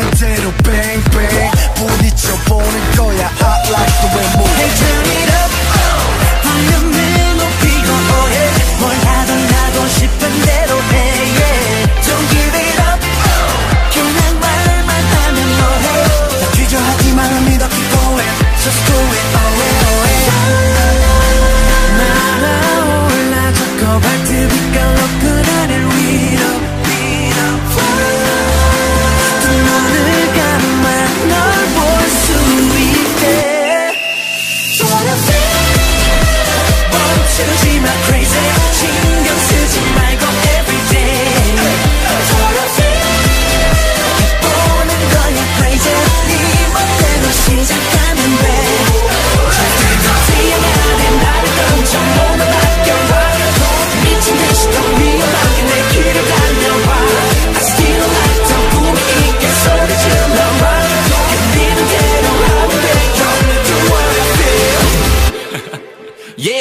원하는 bang bang. 부딪혀보는 거야 I like the way move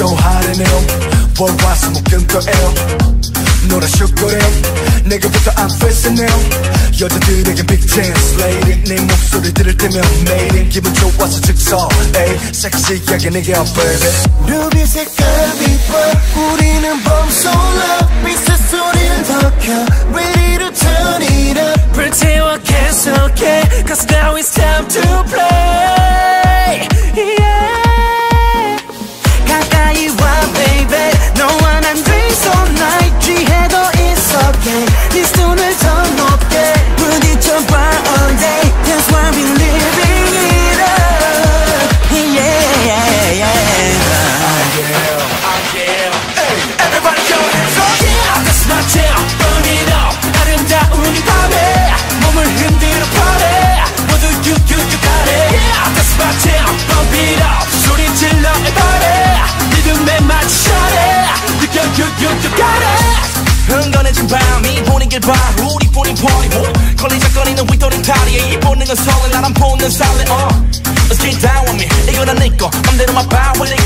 so hot in it 월화 수목금 거예요 노란 슈거래요 내게부터 I'm facing now 여자들에겐 big chance. Lady 네 목소리 들을 때면 매일은 기분 좋아서 즉석 에이 섹시하게 내게 up baby? 루비 색깔 빛과 우리는 bomb so loud 미세 소리를 더켜 ready to turn it up 분위기를 봐. 우리 뿐인 퍼리고 걸리적거리는 윗도리 다리에 이 본능은 설레 나란 보는 살래 uh. Let's get down with me. 이거는 내꺼 맘대로만 봐 원래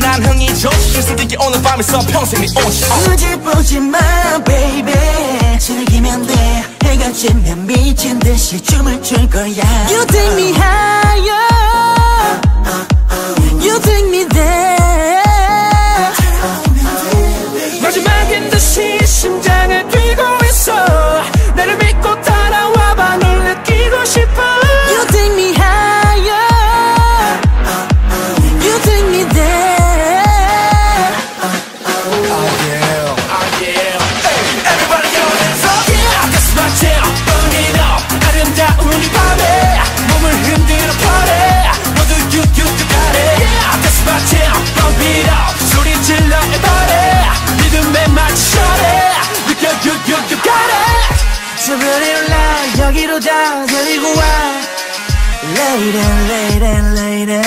난 흥이 좋지 수들게 오늘 밤에서 평생 네 옷이 굳이 보지 마 baby. 즐기면 돼. 해가 지면 미친 듯이 춤을 출 거야. You take me higher 다 데리고 와 Lady lady lady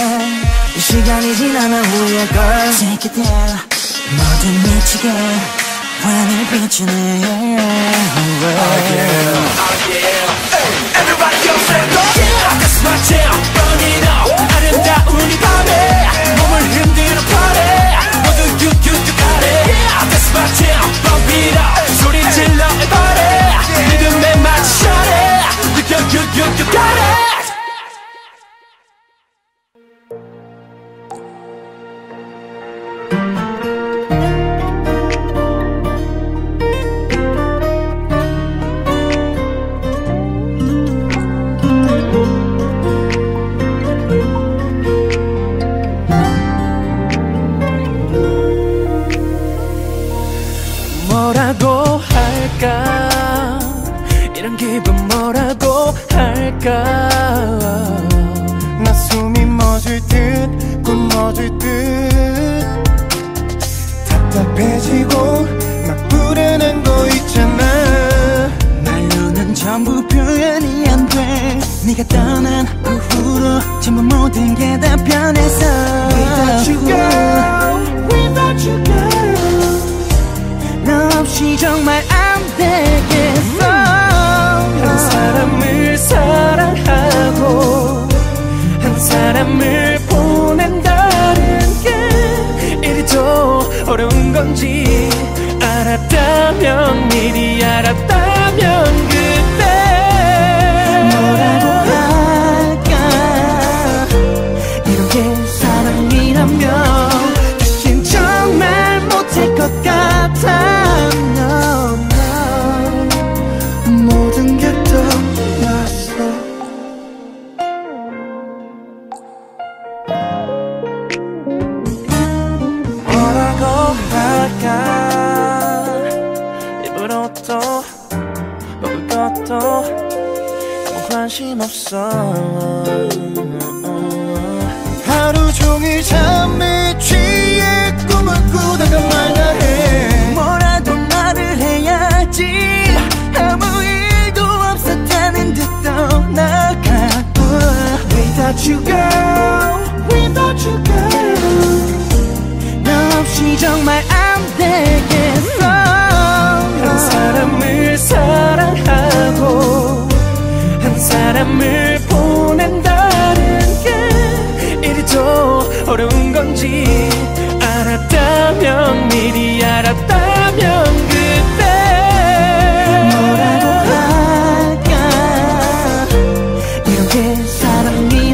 이 시간이 지나면 후회 girl Take it there 모든 미치게 환히 비추네 Everybody 할까 나 숨이 멎을 듯 꿈꿔질 듯. 답답해지고 막 불안한 거 있잖아. 말로는 전부 표현이 안 돼. 네가 떠난 그 후로 전부 모든 게 다 변했어 알았다면 미리 알았다면 you girl. Without you girl. 너 없이 정말 안 되겠어. 한 사람을 사랑하고 한 사람을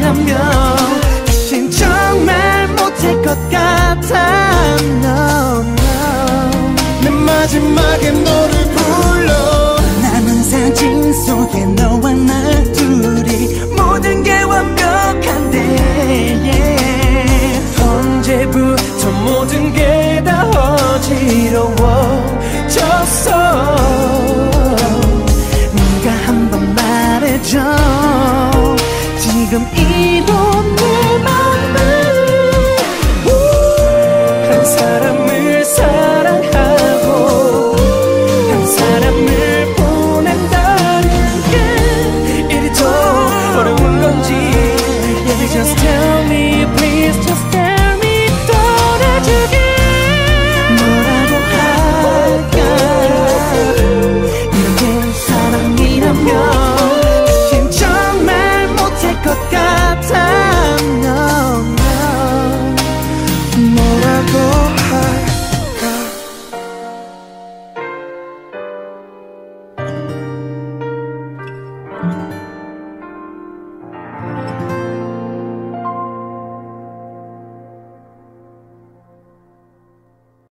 만나면 다신 정말 못할 것 같아. No, no. 내 마지막에 너를 불러. 남은 사진 속에 너와 나 둘이 모든 게 완벽한데 yeah. 언제부터 모든 게 다 어지러워졌어? 네가 한번 말해줘. 지금 이곳 내 맘을 한 사람을 사랑